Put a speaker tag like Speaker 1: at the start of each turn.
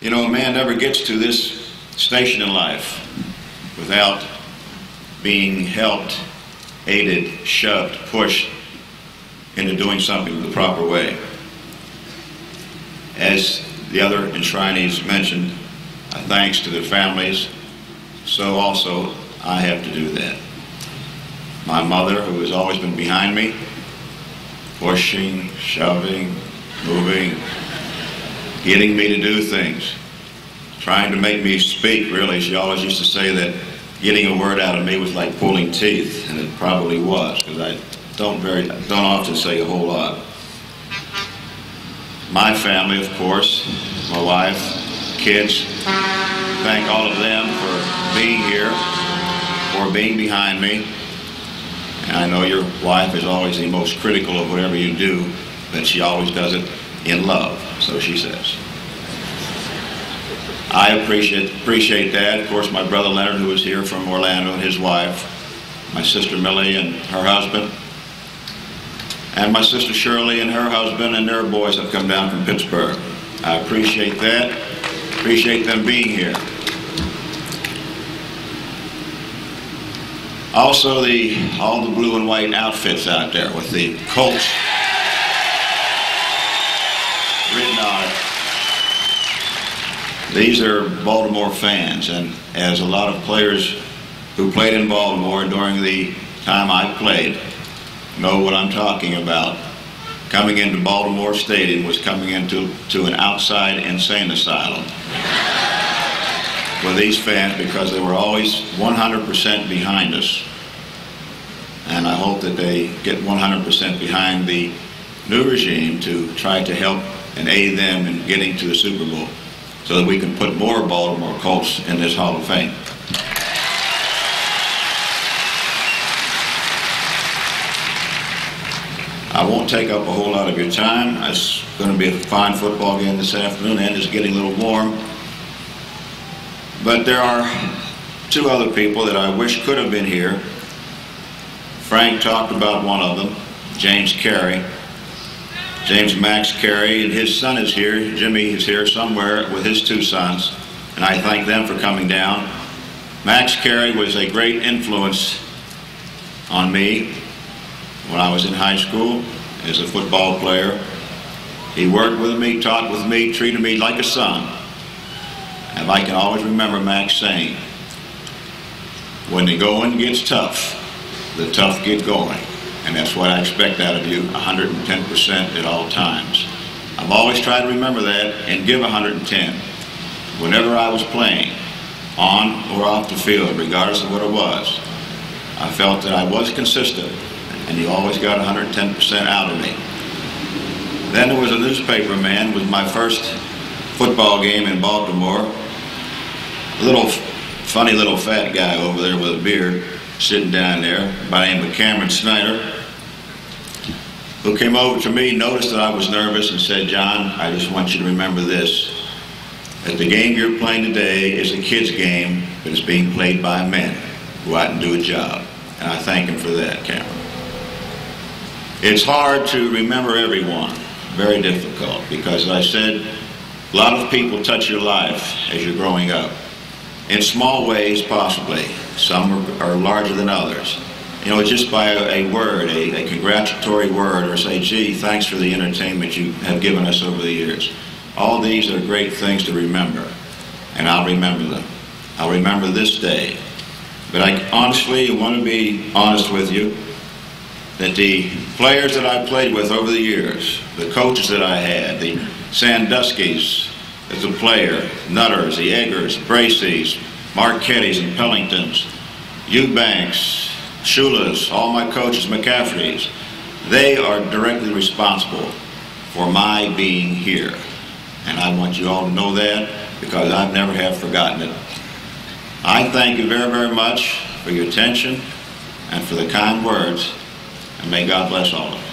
Speaker 1: You know, a man never gets to this station in life without being helped, aided, shoved, pushed into doing something the proper way. As the other enshrinees mentioned, thanks to their families, so also I have to do that. My mother, who has always been behind me, pushing, shoving, moving, getting me to do things, trying to make me speak, really. She always used to say that getting a word out of me was like pulling teeth, and it probably was, because I don't very don't often say a whole lot. My family, of course, my wife, kids, thank all of them for being here, for being behind me. And I know your wife is always the most critical of whatever you do, but she always does it in love, so she says. I appreciate appreciate that. Of course, my brother Leonard, who is here from Orlando, and his wife, my sister Millie and her husband, and my sister Shirley and her husband and their boys have come down from Pittsburgh. I appreciate that. Appreciate them being here. Also, the all the blue and white outfits out there with the Colts written on it. These are Baltimore fans, and as a lot of players who played in Baltimore during the time I played know what I'm talking about. Coming into Baltimore Stadium was coming into to an outside insane asylum with these fans because they were always 100% behind us. And I hope that they get 100% behind the new regime to try to help and aid them in getting to the Super Bowl so that we can put more Baltimore Colts in this Hall of Fame. I won't take up a whole lot of your time. It's going to be a fine football game this afternoon and it's getting a little warm. But there are two other people that I wish could have been here. Frank talked about one of them, James Carey. James Max Carey, and his son is here. Jimmy is here somewhere with his two sons, and I thank them for coming down. Max Carey was a great influence on me when I was in high school as a football player. He worked with me, taught with me, treated me like a son. And I can always remember Max saying, when the going gets tough, the tough get going. And that's what I expect out of you, 110% at all times. I've always tried to remember that and give 110. Whenever I was playing, on or off the field, regardless of what it was, I felt that I was consistent and you always got 110% out of me. Then there was a newspaper man with my first football game in Baltimore. A little funny little fat guy over there with a beard sitting down there by the name of Cameron Snyder who came over to me, noticed that I was nervous and said, John, I just want you to remember this. That the game you're playing today is a kid's game, but it's being played by men. Go out and do a job. And I thank him for that, Cameron. It's hard to remember everyone, very difficult, because as I said, a lot of people touch your life as you're growing up. In small ways, possibly. Some are, are larger than others. You know, just by a, a word, a, a, congratulatory word, or say, gee, thanks for the entertainment you have given us over the years. All these are great things to remember, and I'll remember them. I'll remember this day. But I honestly want to be honest with you that the players that I played with over the years, the coaches that I had, the Sandusky's as a player, Nutters, the Eggers, Braase's, Marchetti's and Pellingtons, Ewbanks, Shula's, all my coaches, McCafferty's, they are directly responsible for my being here. And I want you all to know that because I've never have forgotten it. I thank you very, very much for your attention and for the kind words and may God bless all of you.